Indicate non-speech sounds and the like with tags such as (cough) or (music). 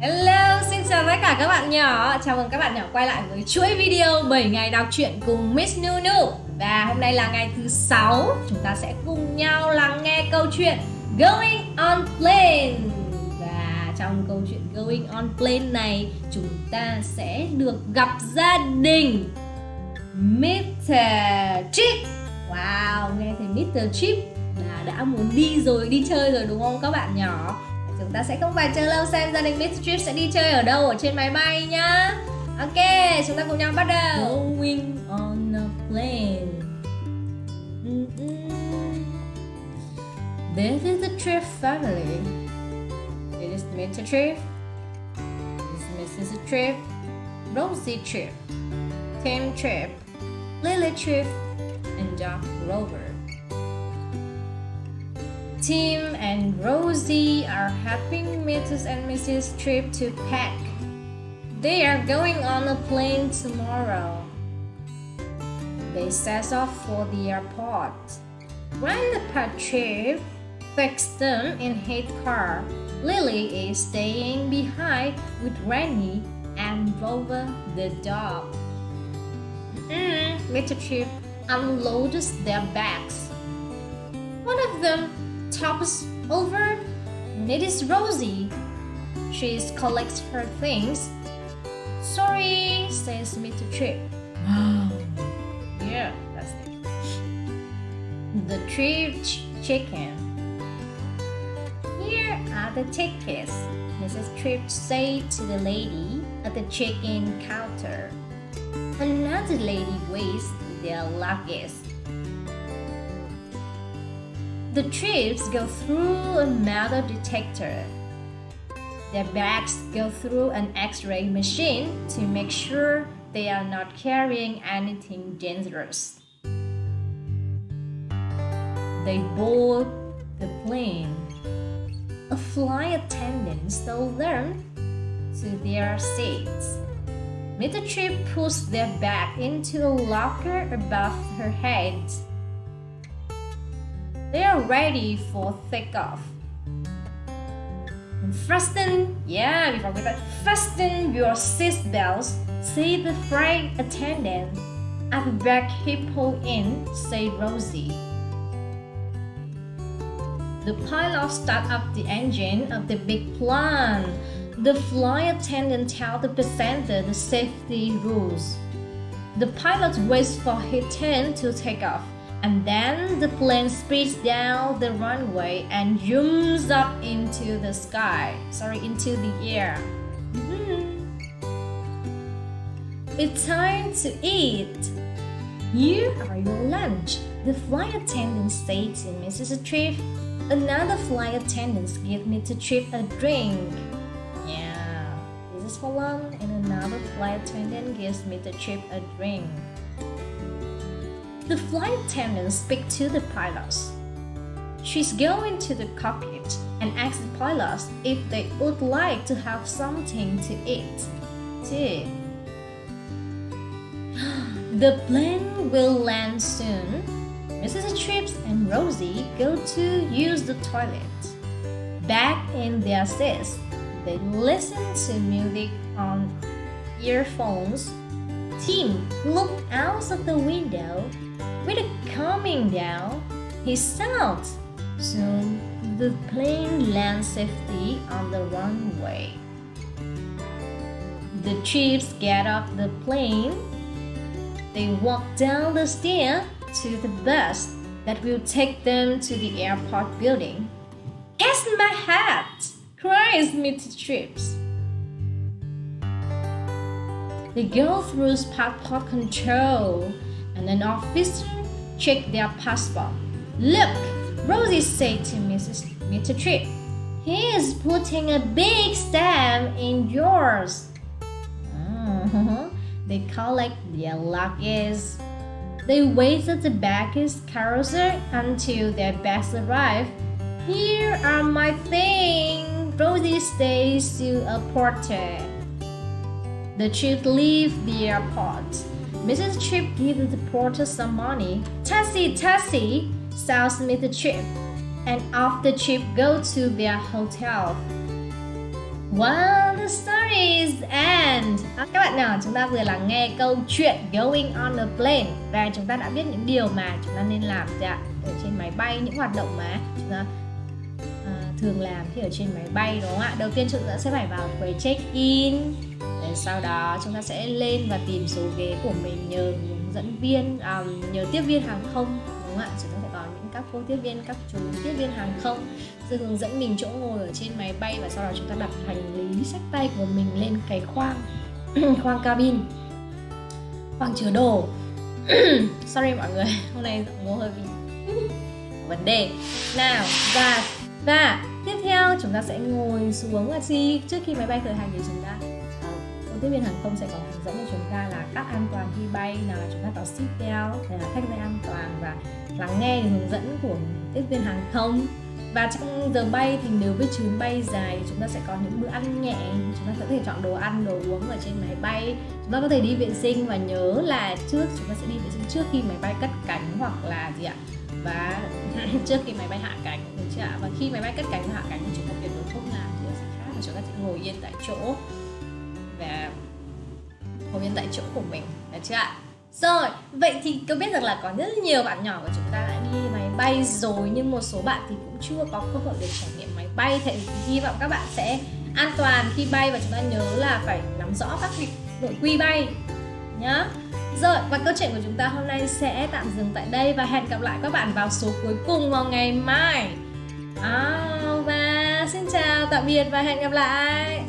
Hello, xin chào tất cả các bạn nhỏ Chào mừng các bạn nhỏ quay lại với chuỗi video 7 ngày đọc truyện cùng Miss Nunu Và hôm nay là ngày thứ 6 Chúng ta sẽ cùng nhau lắng nghe câu chuyện Going on Plane Và trong câu chuyện Going on Plane này Chúng ta sẽ được gặp gia đình Mr. Chip Wow, nghe thấy Mr. Chip là đã muốn đi rồi, đi chơi rồi đúng không các bạn nhỏ chúng ta sẽ không phải chờ lâu xem gia đình Mr. Trip sẽ đi chơi ở đâu ở trên máy bay nhá. Ok, chúng ta cùng nhau bắt đầu. Going on a plane. Mm-hmm. This is the Trip family. It is Mr. Trip. This is Mrs. Trip. Rosie Trip. Tim Trip. Lily Trip. And Doc Rover. Tim and Rosie are helping Mrs. and Mrs. Tripp to pack. They are going on a plane tomorrow. They set off for the airport. Grandpa Tripp takes them in his car. Lily is staying behind with Granny and Rover the dog. Mm, Mr. Tripp unloads their bags. One of them tops over, and it is Rosie. She collects her things. Sorry, says Mr. Trip. Wow. Yeah, that's it. The Trip ch- chicken. Here are the tickets, Mrs. Tripp said to the lady at the check-in counter. Another lady weighs their luggage. The trips go through a metal detector. Their bags go through an x ray machine to make sure they are not carrying anything dangerous. They board the plane. A flight attendant told them to their seats. Mr. Trip puts their bag into a locker above her head they are ready for takeoff. Fasten, yeah, we forgot that. Fasten your seatbelts, said the flight attendant. At the back he pulled in, said Rosie. The pilot start up the engine of the big plane. The flight attendant tell the passenger the safety rules. The pilot waits for his turn to take off. And then the plane speeds down the runway and zooms up into the sky. Sorry, into the air. Mm-hmm. It's time to eat. Here are your lunch. The flight attendant said to Mrs. Tripp. Another flight attendant gave me to Tripp a drink. Yeah, this is for lunch, and another flight attendant gives me to Tripp a drink. The flight attendant speaks to the pilots. She's going to the cockpit and asks the pilots if they would like to have something to eat. Too. (gasps) The plane will land soon. Mrs. Trips and Rosie go to use the toilet. Back in their seats, they listen to music on earphones. Tim looked out of the window with it coming down, he shouts. Soon the plane lands safely on the runway. The chiefs get off the plane. They walk down the stair to the bus that will take them to the airport building. Catch my hat! cries Mr. Trips. They go through passport control and an officer checked their passport. Look, Rosie said to Mrs. Mr. Tripp. He is putting a big stamp in yours. Uh-huh. They collect their luggage. They wait at the baggage carousel until their bags arrive. Here are my things. Rosie says to a porter. The chief leaves the airport. Mrs. Chip gives the porter some money. Taxi, taxi, shouts Mr. Chip. and off the Chip go to their hotel. Well, the story is end. À, các bạn nhỏ, chúng ta vừa lắng nghe câu chuyện going on a plane và chúng ta đã biết những điều mà chúng ta nên làm dạ, ở trên máy bay, những hoạt động mà chúng ta uh, thường làm khi ở trên máy bay đúng không ạ? Đầu tiên chúng ta sẽ phải vào quầy check-in, sau đó chúng ta sẽ lên và tìm số ghế của mình nhờ hướng dẫn viên, um, nhờ tiếp viên hàng không đúng không ạ? Chúng ta sẽ có những các cô tiếp viên, các chú tiếp viên hàng không sẽ hướng dẫn mình chỗ ngồi ở trên máy bay và sau đó chúng ta đặt hành lý sách tay của mình lên cái khoang (clears throat) khoang cabin. Khoang chứa đồ. (clears throat) Sorry mọi người (laughs) hôm nay giọng ngô hơi bị (laughs) vấn đề. Nào và và tiếp theo chúng ta sẽ ngồi xuống và chi trước khi máy bay khởi hành thì chúng ta uh, tiếp viên hàng không sẽ có hướng dẫn cho chúng ta là cắt an toàn khi bay nào là chúng ta có seat belt là thắt dây an toàn và lắng nghe hướng dẫn của tiếp viên hàng không. Và trong giờ bay thì nếu với chuyến bay dài chúng ta sẽ có những bữa ăn nhẹ. Chúng ta sẽ có thể chọn đồ ăn đồ uống ở trên máy bay. Chúng ta có thể đi vệ sinh và nhớ là trước chúng ta sẽ đi vệ sinh trước khi máy bay cất cánh hoặc là gì ạ? Và (laughs) trước khi máy bay hạ cánh được chưa ạ? Và khi máy bay cất cánh và hạ cánh thì chúng ta tuyệt đối không làm điều gì khác và chúng ta sẽ ngồi yên tại chỗ và ngồi yên tại chỗ của mình. Được chưa ạ? Rồi, vậy thì có biết rằng là có rất nhiều bạn nhỏ của chúng ta đã đi máy bay rồi Nhưng một số bạn thì cũng chưa có cơ hội được trải nghiệm máy bay. Thì hy vọng các bạn sẽ an toàn khi bay Và chúng ta nhớ là phải nắm rõ các nội quy bay. Nhá. Rồi và câu chuyện của chúng ta hôm nay sẽ tạm dừng tại đây và hẹn gặp lại các bạn vào số cuối cùng vào ngày mai. À, và xin chào tạm biệt và hẹn gặp lại.